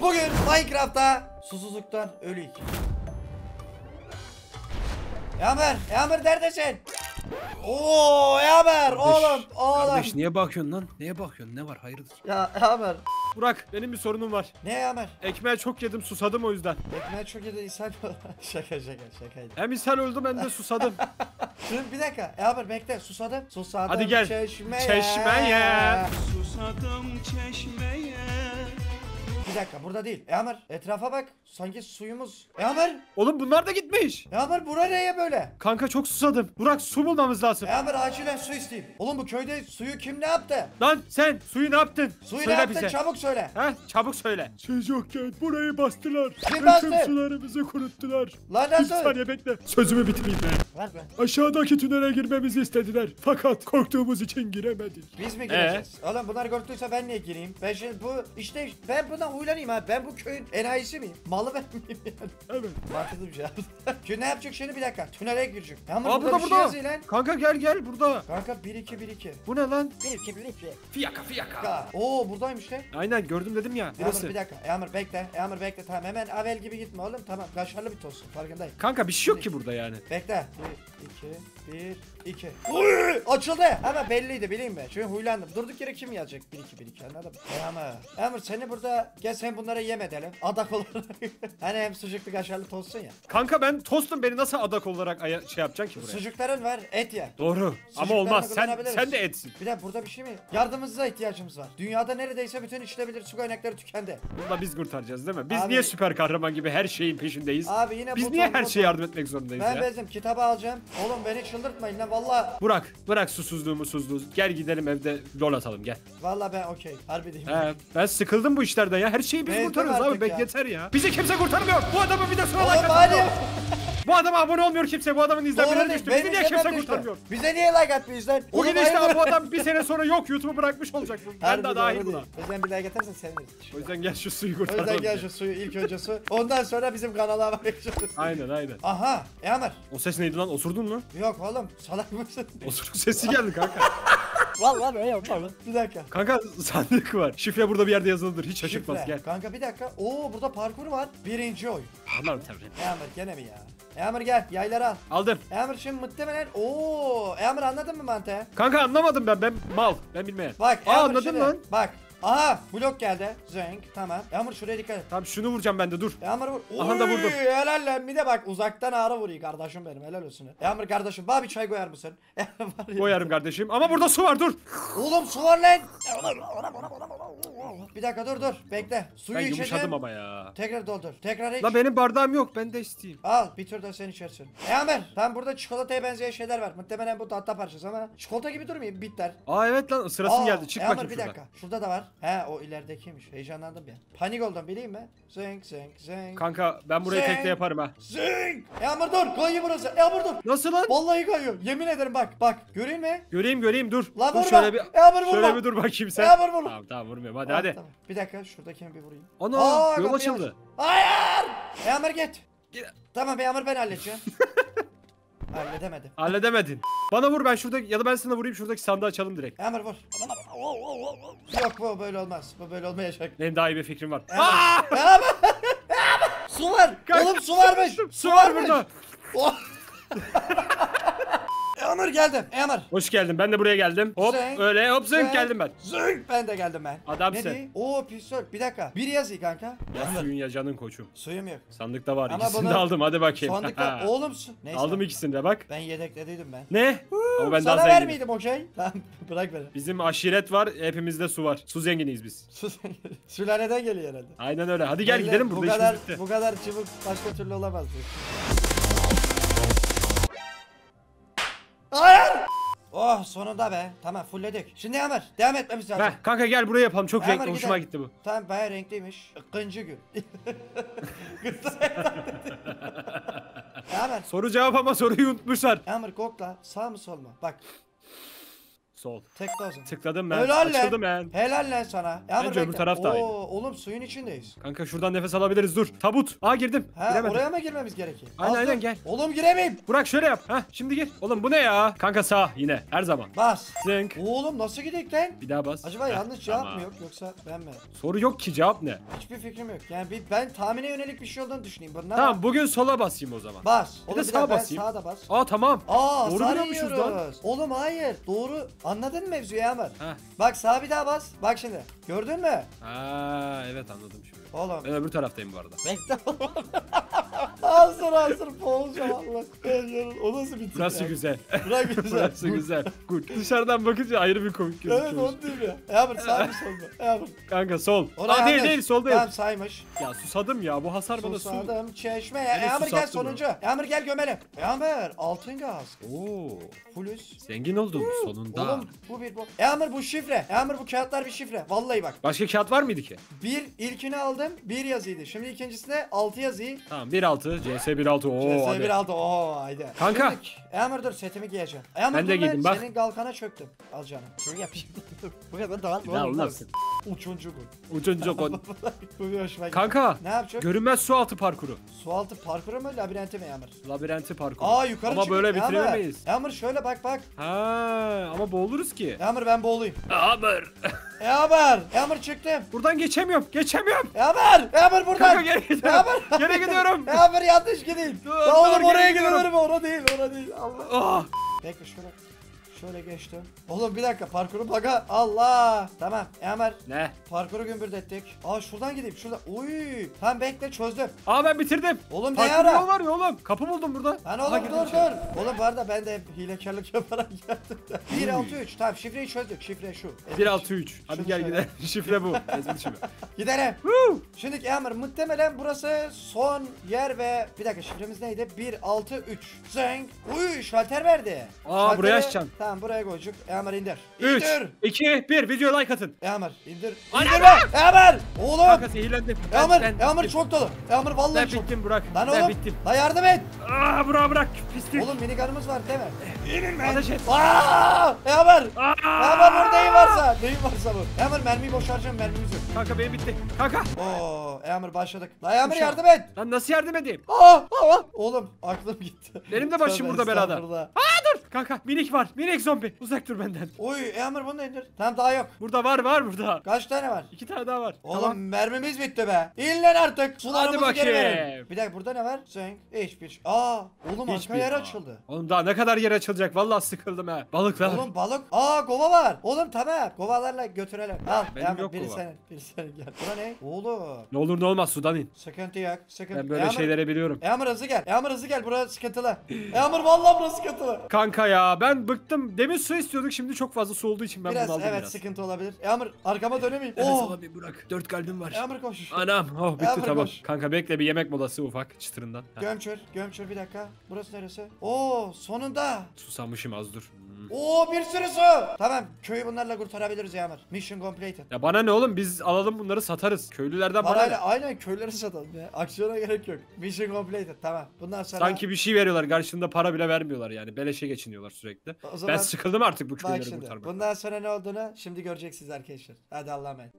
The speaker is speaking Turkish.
Bugün Minecraft'ta susuzluktan ölüyük. Yamer, Yamer neredesin? Oo Yamer oğlum, oğlum. Kardeş niye bakıyorsun lan? Neye bakıyorsun? Ne var hayırdır? Ya Yamer. Burak benim bir sorunum var. Ne Yamer? Ekmeği çok yedim susadım o yüzden. Ekmeği çok de insan Şaka şaka şakaydı. Hem insan öldüm hem de susadım. Şimdi bir dakika. Yamer bekle susadım. Susadım Hadi gel. çeşmeye. Çeşmeye. Susadım çeşmeye Bir dakika burada değil. Yamer etrafa bak. Sanki suyumuz. Yamer. Oğlum bunlar da gitmiş. Yamer bura neye böyle? Kanka çok susadım. Burak su bulmamız lazım. Yamer acilen su isteyeyim. Oğlum bu köyde suyu kim ne yaptı? Lan sen suyu ne yaptın? Suyu Söyle ne yaptın bize. çabuk söyle. Ha çabuk söyle. Siz yokken burayı bastılar. Kim bastı? sularımızı kuruttular. Lan Bir nasıl? saniye bekle. Sözümü bitireyim ben. Ver be. Aşağıdaki tünele girmemizi istediler. Fakat korktuğumuz için giremedik. Biz mi Ee? gireceğiz? Oğlum bunlar korktuysa ben niye gireyim? Ben şimdi bu işte ben bundan huylanayım ha. Ben bu köyün enayisi miyim? Malı ben miyim yani? Evet. Mantıklı bir şey. şimdi ne yapacak şimdi bir dakika. Tünele girecek. Yağmur Aa burada, burada bir şey burada. yazıyor lan. Kanka gel gel burada. Kanka 1 2 1 2. Bu ne lan? 1 2 1 2. Fiyaka fiyaka. Oo buradaymış lan. Aynen gördüm dedim ya. Yağmur Burası. bir dakika. Yağmur bekle. Yağmur bekle. Tamam hemen Avel gibi gitme oğlum. Tamam. Kaşarlı bir tostsun. Farkındayım. Kanka bir şey yok ki burada yani. Bekle. 1 2 1 2. Uy! Açıldı. Hemen belliydi bileyim mi? Çünkü huylandım. Durduk yere kim yazacak? 1 2 1 2 anladın mı? Yağmur. Yağmur seni burada gel sen bunlara yem edelim. Adak olarak. hani hem sucuklu kaşarlı tostsun ya. Kanka ben tostum beni nasıl adak olarak aya- şey yapacaksın ki buraya? Sucukların var et ye. Doğru. Ama Sucuklarını olmaz. Sen kullanabiliriz. sen de etsin. Bir de burada bir şey mi? Yardımınıza ihtiyacımız var. Dünyada neredeyse bütün içilebilir su kaynakları tükendi. Bunu da biz kurtaracağız değil mi? Biz Abi- niye süper kahraman gibi her şeyin peşindeyiz? Abi yine Biz bu niye her bu şeye yardım etmek zorundayız Ben ya? bezdim kitabı alacağım. Oğlum beni çıldırtmayın lan valla. Burak, bırak susuzluğu musuzluğu. Gel gidelim evde lol atalım gel. Valla ben okey. Harbi diyeyim. He, ben sıkıldım bu işlerden ya. Her şeyi biz Bezdim kurtarıyoruz abi. ya. yeter ya. Bizi kimse kurtarmıyor. Bu adamı bir de sonra Oğlum hadi. Bu adama abone olmuyor kimse. Bu adamın izlenmeleri düştü. Bizi niye kimse düştü. kurtarmıyor? Bize niye like lan? Bu Oğlum gidişle hayırdır? bu adam bir sene sonra yok YouTube'u bırakmış olacak. Ben de dahil buna. O yüzden bir daha getirsen seviniriz. O yüzden gel şu suyu O kurtaralım. yüzden gel şu suyu ilk önce su. Ondan sonra bizim kanala bakacağız. Aynen aynen. Aha Yağmur. O ses neydi lan? Osurdun mu? Yok oğlum salak mısın? Osuruk sesi geldi kanka. Vallahi öyle yapalım. Bir dakika. kanka sandık var. Şifre burada bir yerde yazılıdır. Hiç şaşırtmaz. Gel. Kanka bir dakika. Oo burada parkur var. Birinci oy. Allah'ım tabii. Yağmur gene mi ya? Yağmur gel yayları al. Aldım. Yağmur şimdi muhtemelen ooo Yağmur anladın mı mantığı? Kanka anlamadım ben. Ben mal. Ben bilmeyen. Bak Aa, Yağmur anladın şimdi- lan. Bak. Aha blok geldi. Zenk tamam. Yağmur şuraya dikkat et. Tamam şunu vuracağım ben de dur. Yağmur vur. Aha da Oy, vurdum. Helal lan bir de bak uzaktan ağrı vuruyor kardeşim benim helal olsun. Yağmur kardeşim bana bir çay koyar mısın? Koyarım kardeşim. Ama burada su var dur. Oğlum su var lan. Bir dakika dur dur bekle. Suyu Ben içeceğim. yumuşadım ama ya. Tekrar doldur. Tekrar iç. La benim bardağım yok. Ben de isteyeyim. Al bir tur da sen içersin. E Amer tam burada çikolataya benzeyen şeyler var. Muhtemelen bu tahta parçası ama çikolata gibi durmuyor bitter. Aa evet lan sırasın Aa, geldi. Çık e Amer, bakayım bir şuradan. dakika. Şurada da var. He o ileridekiymiş. Heyecanlandım ya. Panik oldum bileyim mi? Zeng zeng zeng. Kanka ben burayı Sen- tekte yaparım ha. Zeng. E Amer dur. Kayıyor burası. E Amer dur. Nasıl lan? Vallahi kayıyor. Yemin ederim bak. Bak. Göreyim mi? Göreyim göreyim dur. Dur vurma. şöyle bir Ya vur, vurma. şöyle bir dur bakayım sen. Ya vur, vurma. Tamam tamam vurmuyorum hadi Ah, hadi. tamam. Bir dakika şuradakini bir vurayım. Ana Aa, yol açıldı. aç. Hayır. E Amer git. Tamam E Amer ben halledeceğim. Halledemedim. Halledemedin. Bana vur ben şurada ya da ben sana vurayım şuradaki sandığı açalım direkt. E Amer vur. Yok bu böyle olmaz. Bu böyle olmayacak. Benim daha iyi bir fikrim var. Aa! su var. Kanka, Oğlum su varmış. Su var burada. Oh. Yağmur geldim. Yağmur. Hoş geldin. Ben de buraya geldim. Hop Zeng, öyle hop zınk geldim ben. Zınk. Ben de geldim ben. Adamsın. Ne diyor? Oo pistol. Bir dakika. Bir yazıyor kanka. Ya Yağmur. suyun ya canın koçum. Suyum yok. Sandıkta var. Ama İkisini bunu- de aldım. Hadi bakayım. Sandıkta oğlum su. Neyse. Aldım ikisini de bak. Ben yedeklediydim ben. Ne? Ama ben Sana daha ver zenginim. miydim okey? Tamam bırak beni. Bizim aşiret var. Hepimizde su var. Su zenginiyiz biz. Su Sülaleden geliyor herhalde. Aynen öyle. Hadi gel Belli, gidelim bu burada kadar, işimiz bitti. Bu kadar çabuk başka türlü olamazdı. Hayır! Oh sonunda be. Tamam fullledik. Şimdi Yağmur devam etmemiz lazım. Heh, kanka gel buraya yapalım. Çok Hemen renkli. Hoşuma gitti bu. Tamam bayağı renkliymiş. Kıncı gül. Yağmur. Soru cevap ama soruyu unutmuşlar. Yağmur kokla. Sağ mı sol mu? Bak. Sol. Zaman. Tıkladım ben. Helal Açıldım ben. Helal lan sana. Yağmur Bence öbür taraf da aynı. Oğlum suyun içindeyiz. Kanka şuradan nefes alabiliriz dur. Tabut. Aa girdim. Ha Giremedim. oraya mı girmemiz gerekiyor? Aynen, Az aynen, dur. gel. Oğlum giremeyim. Burak şöyle yap. Hah şimdi gir. Oğlum bu ne ya? Kanka sağ yine her zaman. Bas. Zınk. Oğlum nasıl gidelim lan? Bir daha bas. Acaba Heh, yanlış cevap tamam. mı yok yoksa ben mi? Soru yok ki cevap ne? Hiçbir fikrim yok. Yani bir, ben tahmine yönelik bir şey olduğunu düşüneyim. Bunlar Tamam bugün sola basayım o zaman. Bas. Bir Oğlum de sağa basayım. Sağa da bas. Aa tamam. Aa Doğru biliyormuşuz lan. Oğlum hayır. Doğru. Anladın mı mevzuyu Yağmur? Heh. Bak sağa bir daha bas. Bak şimdi. Gördün mü? Aa evet anladım şimdi. Oğlum. Ben öbür taraftayım bu arada. Bekle. hazır hazır boğulacağım Allah. O nasıl bitir Burası ya? güzel. Bırak güzel. Burası güzel. Good. Dışarıdan bakınca ayrı bir komik Evet gözüküyor. onu değil mi? Yağmur sağ mı sol mu? Yağmur. Kanka sol. Ona Aa değil değil sol değil. Tamam saymış. Ya susadım ya bu hasar bana su. Susadım çeşme. Beni Yağmur gel sonuncu. Yağmur gel gömelim. Yağmur altın gaz. Oo. Fulüs. Zengin oldum sonunda. Oğlum bu bir bu. Yağmur bu şifre. Yağmur bu kağıtlar bir şifre. Vallahi bak. Başka kağıt var mıydı ki? Bir ilkini aldım. Bir yazıydı. Şimdi ikincisine altı yazıyı. Tamam 1.6 CS 1.6 oo CS hadi. bir aldı. Oo haydi. Kanka. Yağmur dur setimi giyeceğim. Yağmur Ben de giydim, bak. Senin kalkana çöktüm. Al canım. Şunu yapayım. bu kadar daha Ya ulan Uçuncu bu. Ucunca kon. bu bir hoşuma gitti. Kanka. Ne yapacak? Görünmez su altı parkuru. Sualtı parkuru mu labirenti mi Yağmur? Labirenti parkuru. Aa yukarı Ama çıkıyor. böyle Yağmur. bitiremeyiz. Yağmur şöyle bak bak. Ha ama boğuluruz ki. Yağmur ben boğulayım. Amır. Yağmur. Yağmur çıktım. Buradan geçemiyorum. Geçemiyorum. Yağmur. Yağmur buradan. Kanka geri gidiyorum. Yağmur. Geri gidiyorum. Yağmur yanlış gideyim. Dur, Ya oğlum dur, oraya gidiyorum. gidiyorum. Orada değil. Orada değil. Allah. Ah. Bekle şöyle. Şöyle geçtim. Oğlum bir dakika parkuru baga. Allah. Tamam. Yağmur. Ne? Parkuru gümbürdettik. Aa şuradan gideyim. Şurada. Uy. Tamam bekle çözdüm. Aa ben bitirdim. Oğlum ne Parkur ara? yol var ya oğlum. Kapı buldum burada. Lan oğlum dur dur. Oğlum bu arada ben de hep hilekarlık yaparak geldim. de. 1 6 3. Tamam şifreyi çözdük. Şifre şu. 163. Hadi Şunu gel gidelim. Şifre bu. Şifre. Gidelim. Woo! Şimdi Emir muhtemelen burası son yer ve bir dakika şifremiz neydi? 1 6 3. Zeng. Uy şalter verdi. Aa, buraya açacaksın. Tamam buraya koyduk. Emir indir. 3, İndir. 2, 1. Video like atın. Emir indir. İndirme. Emir. Oğlum. Kanka zehirlendim. Ben- Emir. ben Emir bittim. çok dolu. Emir vallahi Ben çok. bittim Burak. Lan ben oğlum. bittim. La yardım et. Aa Burak bırak. Pislik. Oğlum minigunumuz var değil mi? Ateş et. Aaa! Emir. Aa! Emir burada neyin varsa. Neyin varsa bu. Emir mermiyi boşaracağım mermimiz yok. Kanka benim bitti. Kanka. Oo, Emir başladık. La Emir yardım et. Lan nasıl yardım edeyim? Aa, aa. Oğlum aklım gitti. Benim de başım Tövbe burada belada. estağfurullah. Kanka minik var. Minik zombi. Uzak dur benden. Oy Emir bunu indir. Tamam daha yok. Burada var var burada. Kaç tane var? İki tane daha var. Oğlum Tamam. mermimiz bitti be. İn lan artık. Sularımızı Hadi geri verin. bakayım. Bir dakika burada ne var? Zenk. Hiçbir şey. Aa, oğlum Hiçbir- arka yer Aa. açıldı. Oğlum daha ne kadar yer açılacak? Vallahi sıkıldım ha. Balıklar. Oğlum balık. Aa kova var. Oğlum tamam. Kovalarla götürelim. Al. Benim Emir, yok biri kova. senin. Biri senin gel. Bura ne? Oğlum. Ne olur ne olmaz sudan in. Sıkıntı yok. Sıkıntı. Ben böyle Emir- şeyleri biliyorum. Emir hızlı gel. Emir hızlı gel. Burası sıkıntılı. Emir vallahi burası sıkıntılı. Kanka ya ben bıktım. Demin su istiyorduk şimdi çok fazla su olduğu için ben biraz bunu aldım evet biraz. sıkıntı olabilir. Emir arkama dönemeyeyim. Nefes Oh. alamayayım Burak. Dört kalbim var. Emir koş. Anam. Oh bitti Emre tamam. koş. Kanka bekle bir yemek molası ufak çıtırından. Ha, Gömçür, gömçür bir dakika. Burası neresi? Oo, sonunda. susamışım az dur. Hmm. Oo, bir sürü su. Tamam, köyü bunlarla kurtarabiliriz Yağmur. Mission completed. Ya bana ne oğlum biz alalım bunları satarız. Köylülerden bana ne? Parayla aynen köyleri satalım ya. Aksiyona gerek yok. Mission completed. Tamam. Bundan sonra Sanki bir şey veriyorlar karşılığında para bile vermiyorlar yani. Beleşe geçiniyorlar sürekli. O zaman- Ben sıkıldım artık bu şimdi. kurtarmaktan. Bundan sonra ne olduğunu şimdi göreceksiniz arkadaşlar. Hadi Allah'a emanet.